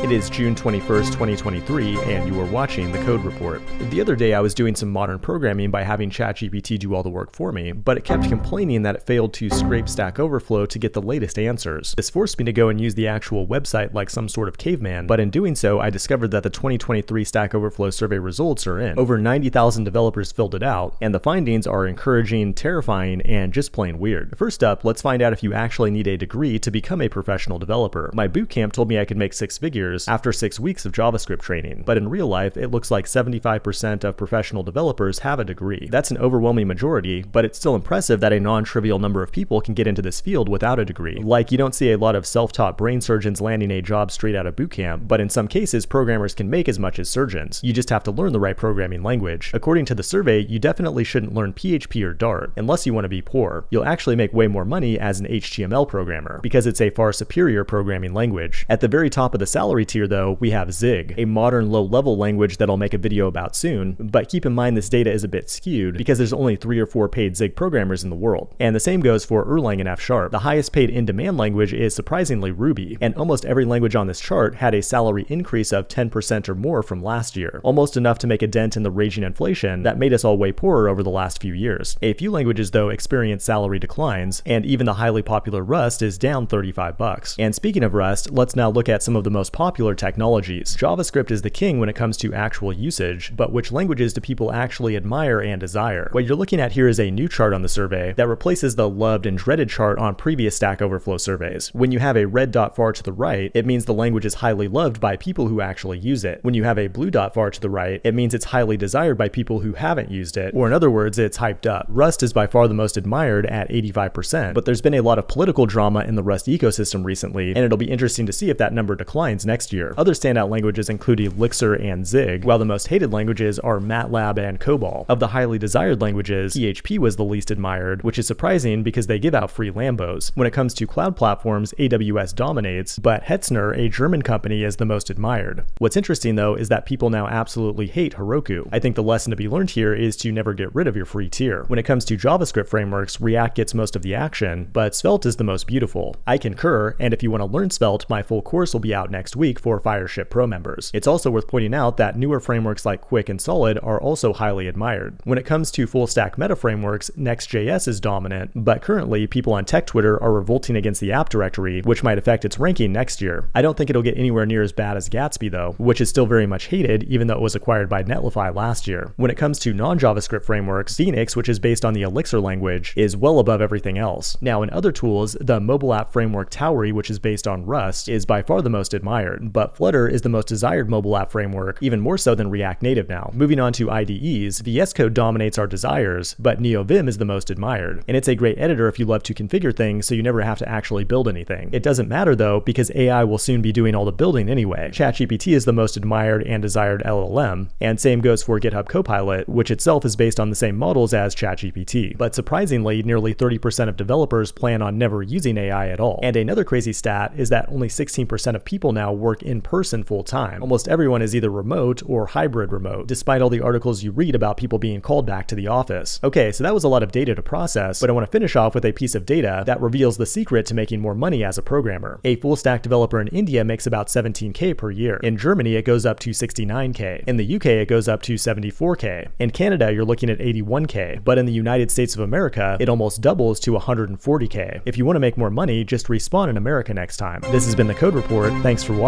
It is June 21st, 2023, and you are watching the Code Report. The other day, I was doing some modern programming by having ChatGPT do all the work for me, but it kept complaining that it failed to scrape Stack Overflow to get the latest answers. This forced me to go and use the actual website like some sort of caveman, but in doing so, I discovered that the 2023 Stack Overflow survey results are in. Over 90,000 developers filled it out, and the findings are encouraging, terrifying, and just plain weird. First up, let's find out if you actually need a degree to become a professional developer. My bootcamp told me I could make six figures years after six weeks of JavaScript training, but in real life, it looks like 75% of professional developers have a degree. That's an overwhelming majority, but it's still impressive that a non-trivial number of people can get into this field without a degree. Like, you don't see a lot of self-taught brain surgeons landing a job straight out of bootcamp, but in some cases, programmers can make as much as surgeons. You just have to learn the right programming language. According to the survey, you definitely shouldn't learn PHP or Dart, unless you want to be poor. You'll actually make way more money as an HTML programmer, because it's a far superior programming language. At the very top of the salary salary tier though, we have Zig, a modern low-level language that I'll make a video about soon, but keep in mind this data is a bit skewed because there's only three or four paid Zig programmers in the world. And the same goes for Erlang and F Sharp. The highest paid in-demand language is surprisingly Ruby, and almost every language on this chart had a salary increase of 10% or more from last year, almost enough to make a dent in the raging inflation that made us all way poorer over the last few years. A few languages though experience salary declines, and even the highly popular Rust is down 35 bucks. And speaking of Rust, let's now look at some of the most popular popular technologies. JavaScript is the king when it comes to actual usage, but which languages do people actually admire and desire? What you're looking at here is a new chart on the survey that replaces the loved and dreaded chart on previous Stack Overflow surveys. When you have a red dot far to the right, it means the language is highly loved by people who actually use it. When you have a blue dot far to the right, it means it's highly desired by people who haven't used it, or in other words, it's hyped up. Rust is by far the most admired at 85%, but there's been a lot of political drama in the Rust ecosystem recently, and it'll be interesting to see if that number declines next next year. Other standout languages include Elixir and Zig, while the most hated languages are MATLAB and COBOL. Of the highly desired languages, PHP was the least admired, which is surprising because they give out free Lambos. When it comes to cloud platforms, AWS dominates, but Hetzner, a German company, is the most admired. What's interesting though is that people now absolutely hate Heroku. I think the lesson to be learned here is to never get rid of your free tier. When it comes to JavaScript frameworks, React gets most of the action, but Svelte is the most beautiful. I concur, and if you want to learn Svelte, my full course will be out next week week for Fireship Pro members. It's also worth pointing out that newer frameworks like Qwik and Solid are also highly admired. When it comes to full stack meta frameworks, Next.js is dominant, but currently people on tech Twitter are revolting against the app directory, which might affect its ranking next year. I don't think it'll get anywhere near as bad as Gatsby though, which is still very much hated even though it was acquired by Netlify last year. When it comes to non-JavaScript frameworks, Phoenix, which is based on the Elixir language, is well above everything else. Now in other tools, the mobile app framework Tauri, which is based on Rust, is by far the most admired but Flutter is the most desired mobile app framework, even more so than React Native now. Moving on to IDEs, VS Code dominates our desires, but NeoVim is the most admired. And it's a great editor if you love to configure things so you never have to actually build anything. It doesn't matter though, because AI will soon be doing all the building anyway. ChatGPT is the most admired and desired LLM, and same goes for GitHub Copilot, which itself is based on the same models as ChatGPT. But surprisingly, nearly 30% of developers plan on never using AI at all. And another crazy stat is that only 16% of people now work work in person full time. Almost everyone is either remote or hybrid remote, despite all the articles you read about people being called back to the office. Okay, so that was a lot of data to process, but I want to finish off with a piece of data that reveals the secret to making more money as a programmer. A full stack developer in India makes about 17k per year. In Germany, it goes up to 69k. In the UK, it goes up to 74k. In Canada, you're looking at 81k. But in the United States of America, it almost doubles to 140k. If you want to make more money, just respawn in America next time. This has been the Code Report. Thanks for watching